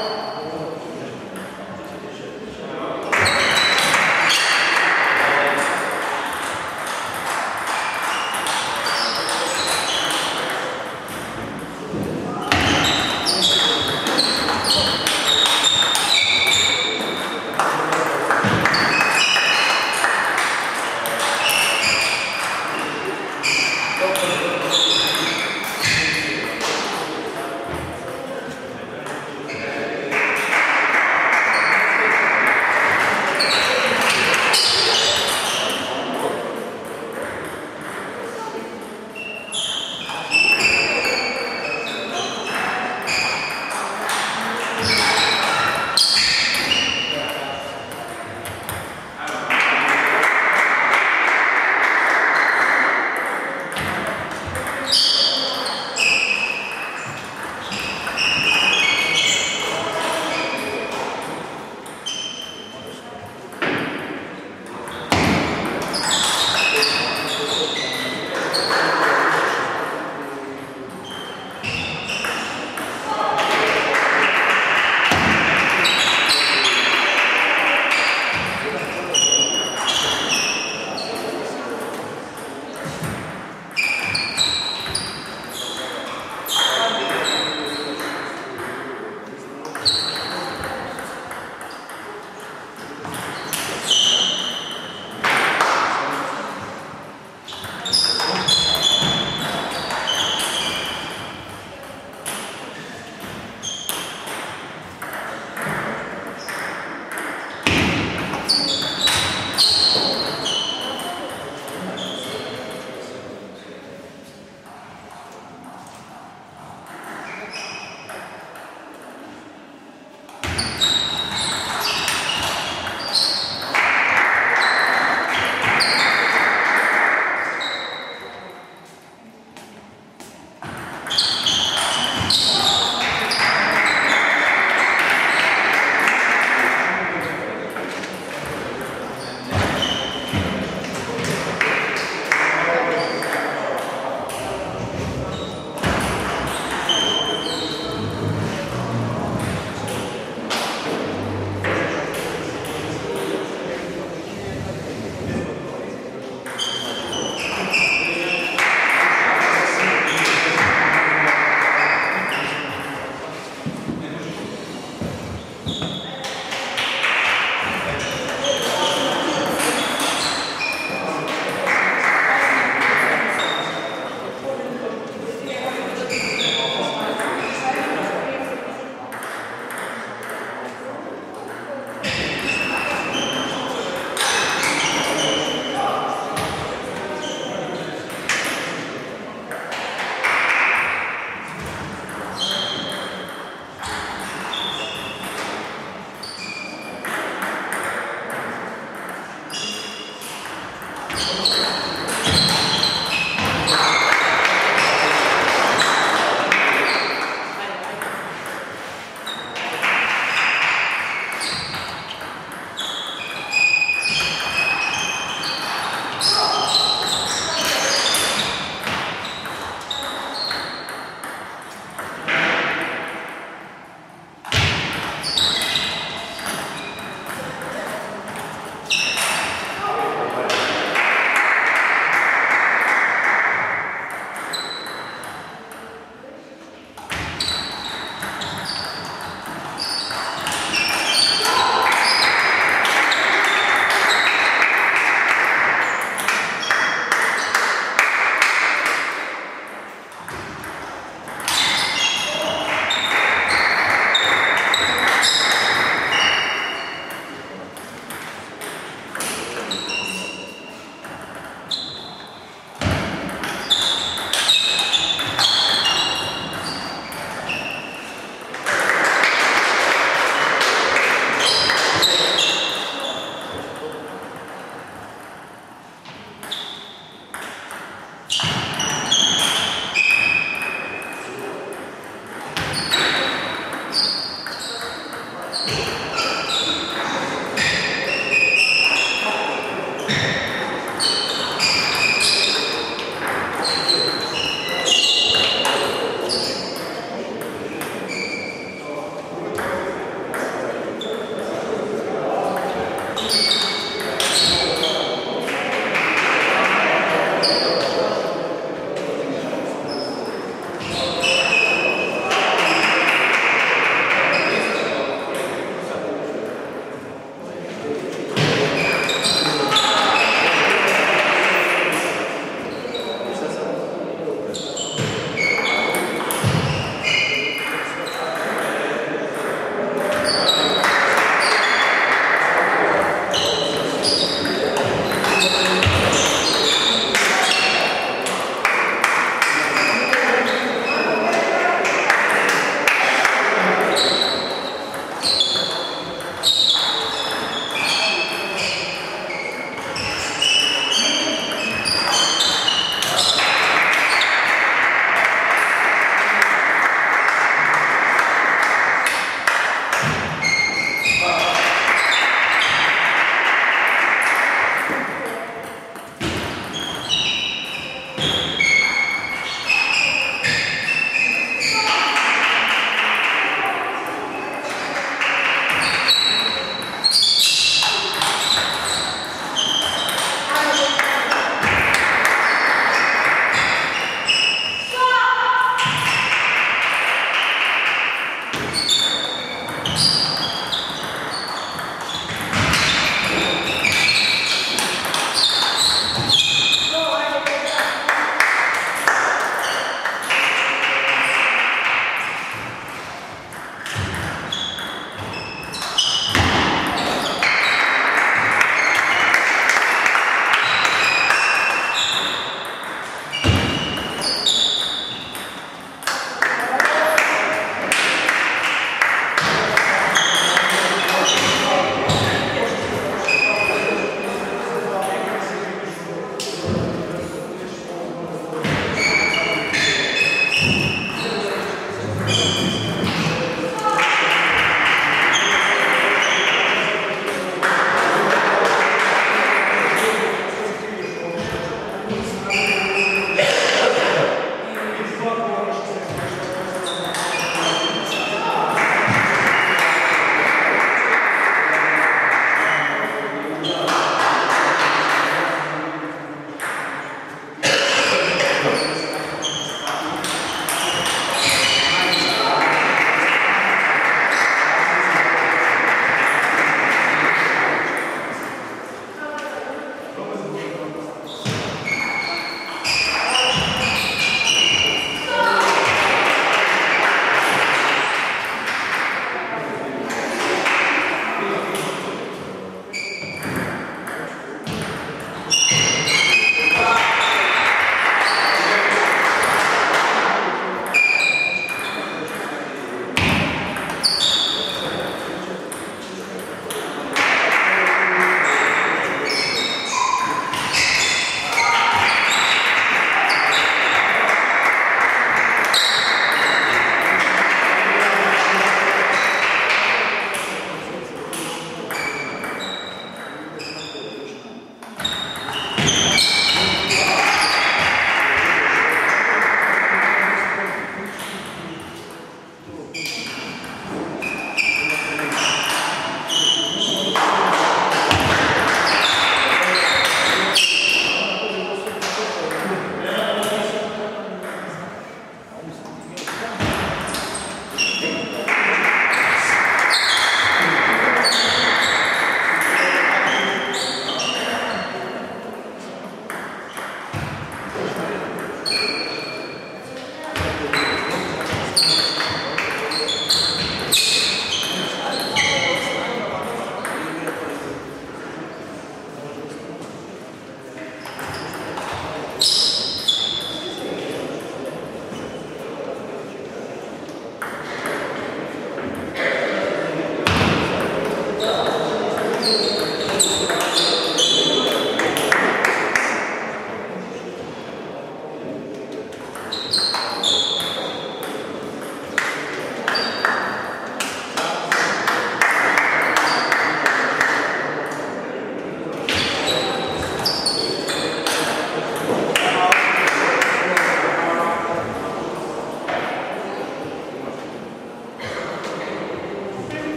あ。